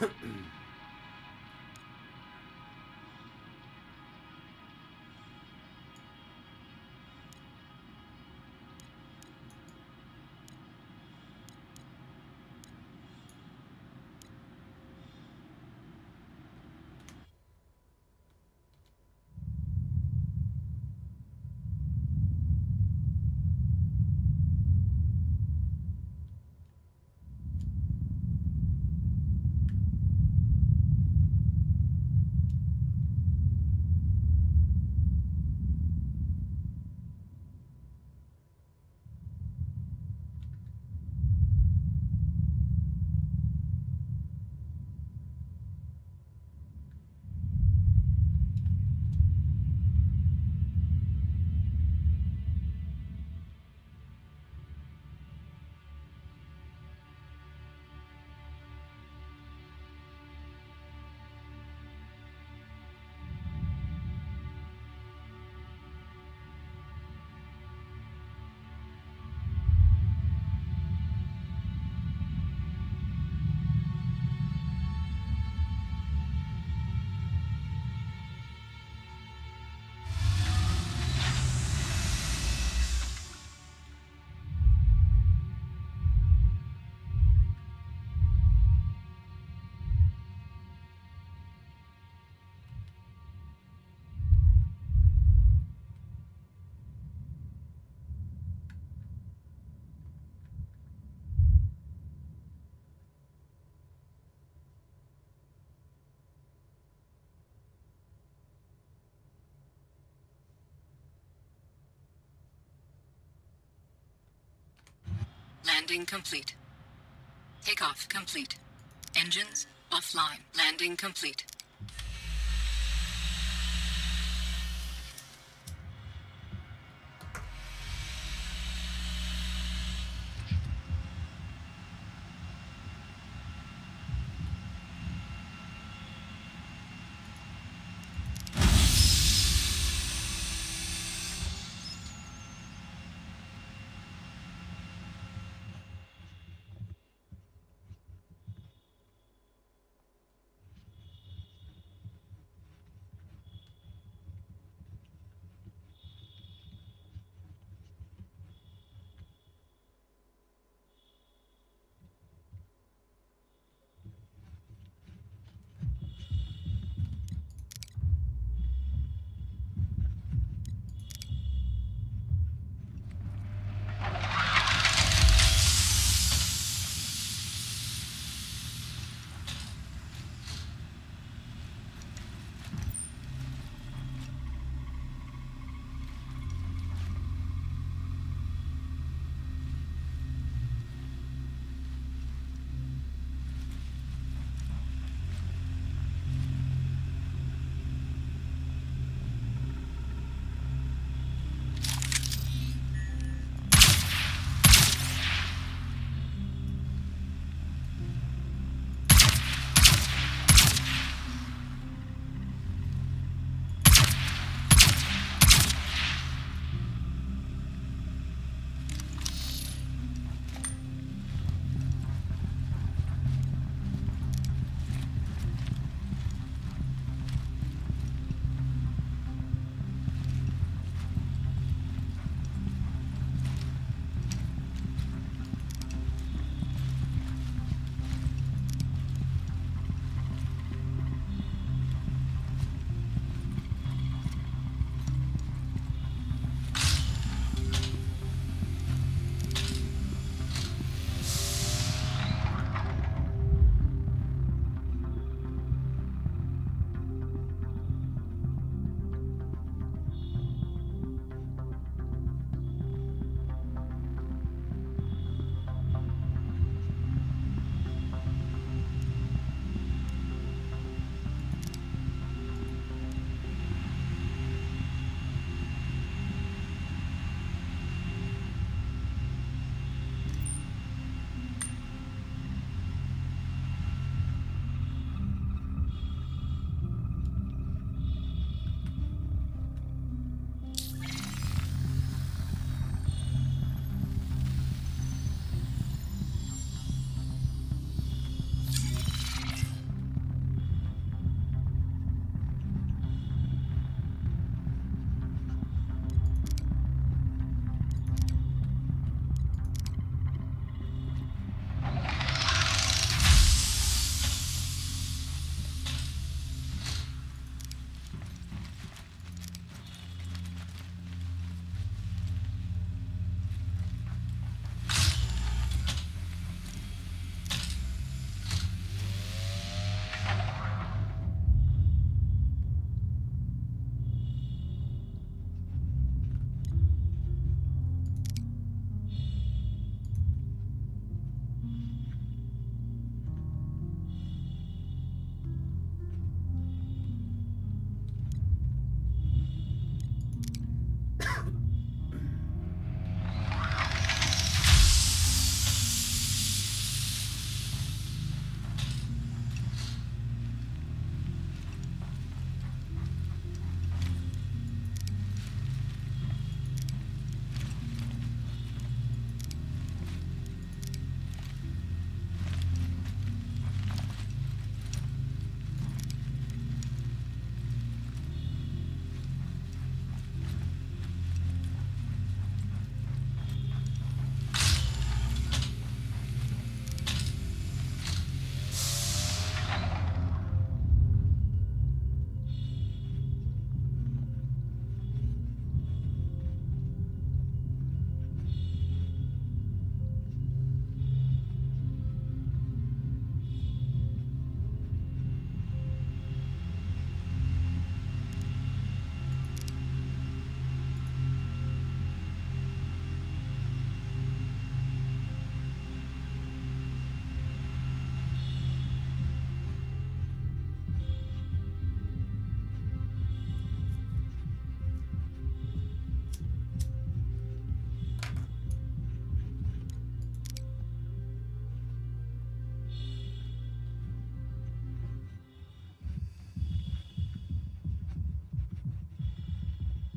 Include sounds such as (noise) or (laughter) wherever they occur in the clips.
Mm-hmm. (coughs) Landing complete. Takeoff complete. Engines offline. Landing complete.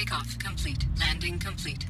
Takeoff complete. Landing complete.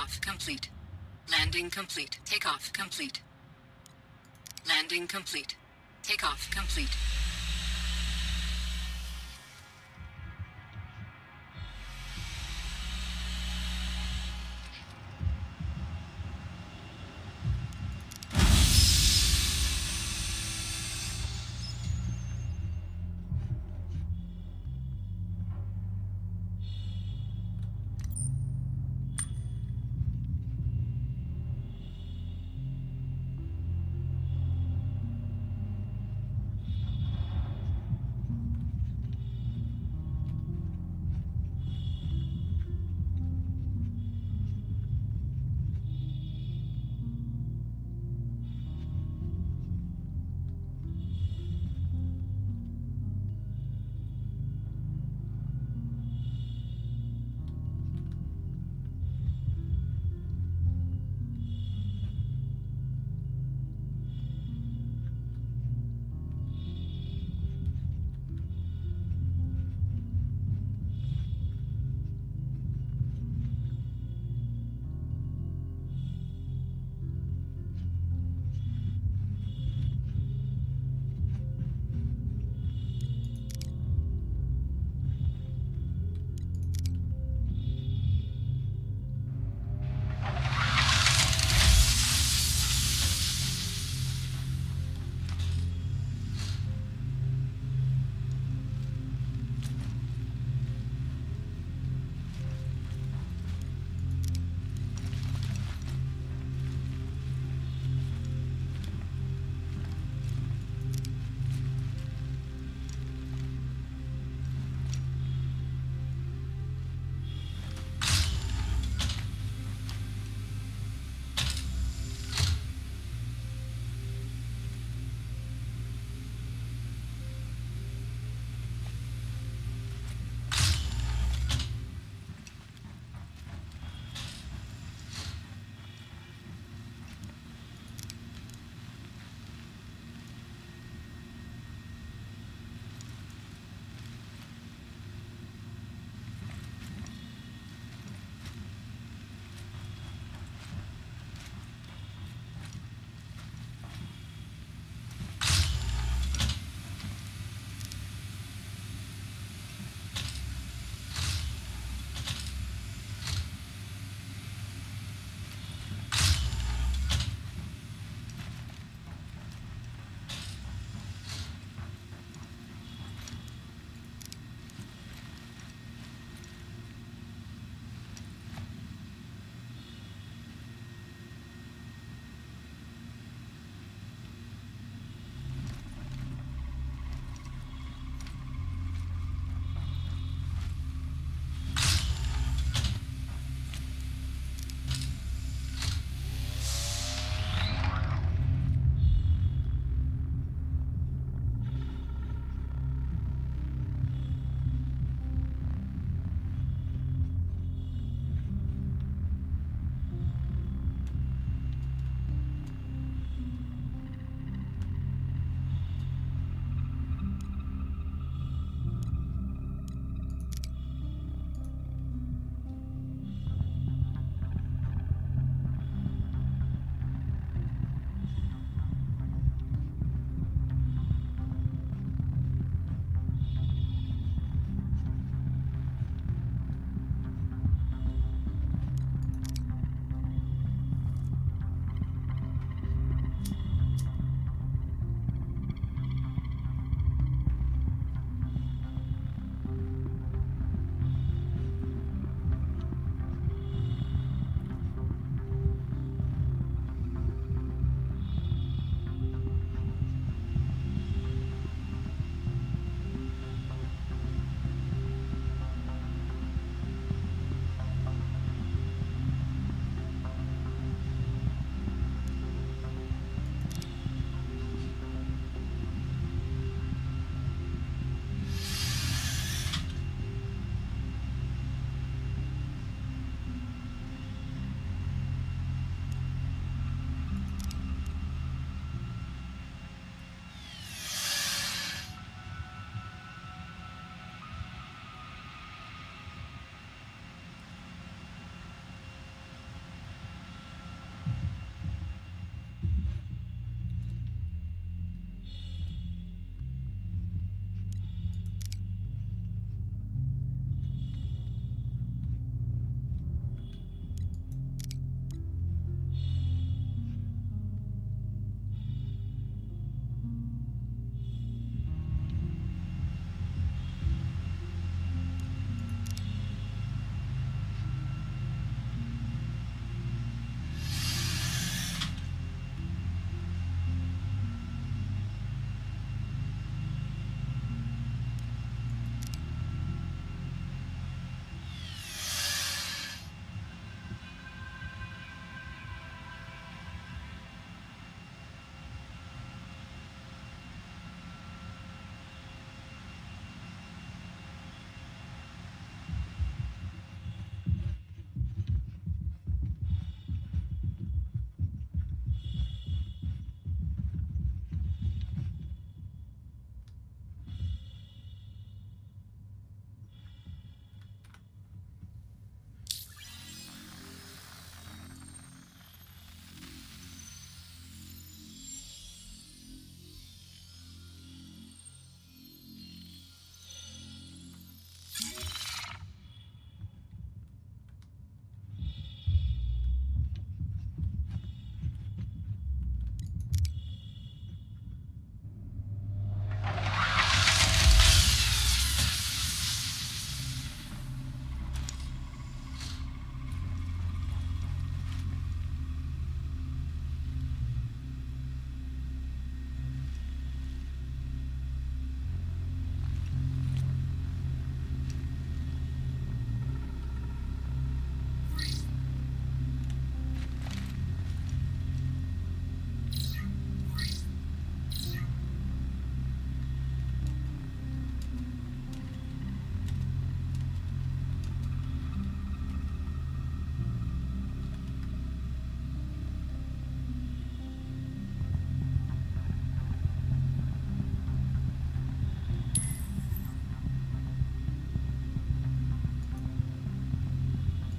Takeoff complete. Landing complete. Takeoff complete. Landing complete. Takeoff complete.